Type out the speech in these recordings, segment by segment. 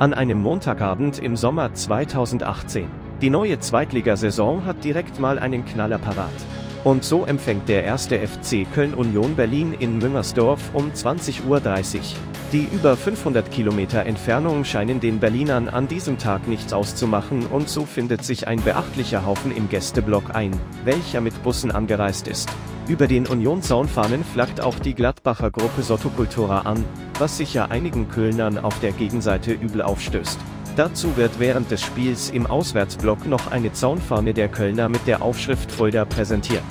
An einem Montagabend im Sommer 2018. Die neue Zweitligasaison hat direkt mal einen Knaller parat. Und so empfängt der erste FC Köln Union Berlin in Müngersdorf um 20.30 Uhr. Die über 500 Kilometer Entfernung scheinen den Berlinern an diesem Tag nichts auszumachen und so findet sich ein beachtlicher Haufen im Gästeblock ein, welcher mit Bussen angereist ist. Über den Union-Zaunfahnen flaggt auch die Gladbacher Gruppe Sottocultura an, was sicher einigen Kölnern auf der Gegenseite übel aufstößt. Dazu wird während des Spiels im Auswärtsblock noch eine Zaunfahne der Kölner mit der Aufschrift Fulda präsentiert.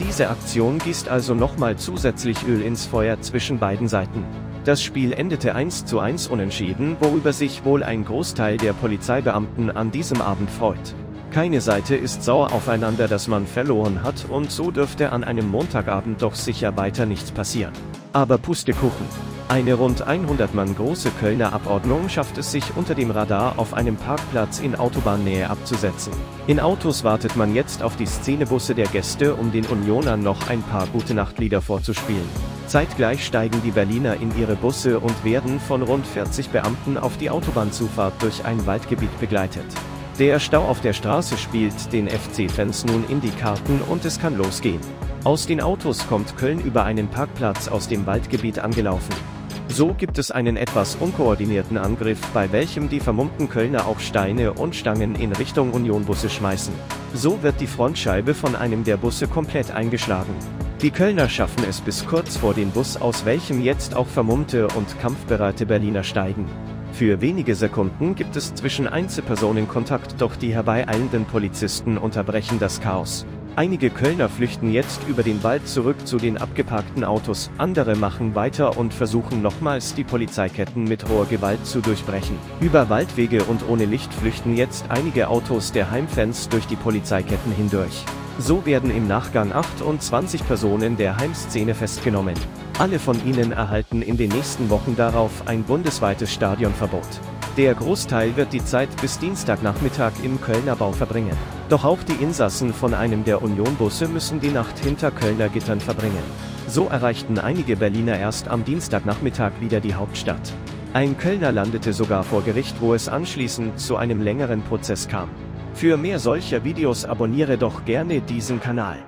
Diese Aktion gießt also nochmal zusätzlich Öl ins Feuer zwischen beiden Seiten. Das Spiel endete 1 zu 1 unentschieden, worüber sich wohl ein Großteil der Polizeibeamten an diesem Abend freut. Keine Seite ist sauer aufeinander, dass man verloren hat und so dürfte an einem Montagabend doch sicher weiter nichts passieren. Aber Pustekuchen. Eine rund 100 Mann große Kölner Abordnung schafft es sich unter dem Radar auf einem Parkplatz in Autobahnnähe abzusetzen. In Autos wartet man jetzt auf die Szenebusse der Gäste, um den Unionern noch ein paar gute Nachtlieder vorzuspielen. Zeitgleich steigen die Berliner in ihre Busse und werden von rund 40 Beamten auf die Autobahnzufahrt durch ein Waldgebiet begleitet. Der Stau auf der Straße spielt den FC-Fans nun in die Karten und es kann losgehen. Aus den Autos kommt Köln über einen Parkplatz aus dem Waldgebiet angelaufen. So gibt es einen etwas unkoordinierten Angriff, bei welchem die vermummten Kölner auch Steine und Stangen in Richtung Unionbusse schmeißen. So wird die Frontscheibe von einem der Busse komplett eingeschlagen. Die Kölner schaffen es bis kurz vor den Bus, aus welchem jetzt auch vermummte und kampfbereite Berliner steigen. Für wenige Sekunden gibt es zwischen Einzelpersonen Kontakt, doch die herbeieilenden Polizisten unterbrechen das Chaos. Einige Kölner flüchten jetzt über den Wald zurück zu den abgeparkten Autos, andere machen weiter und versuchen nochmals die Polizeiketten mit hoher Gewalt zu durchbrechen. Über Waldwege und ohne Licht flüchten jetzt einige Autos der Heimfans durch die Polizeiketten hindurch. So werden im Nachgang 28 Personen der Heimszene festgenommen. Alle von ihnen erhalten in den nächsten Wochen darauf ein bundesweites Stadionverbot. Der Großteil wird die Zeit bis Dienstagnachmittag im Kölner Bau verbringen. Doch auch die Insassen von einem der Unionbusse müssen die Nacht hinter Kölner Gittern verbringen. So erreichten einige Berliner erst am Dienstagnachmittag wieder die Hauptstadt. Ein Kölner landete sogar vor Gericht, wo es anschließend zu einem längeren Prozess kam. Für mehr solcher Videos abonniere doch gerne diesen Kanal.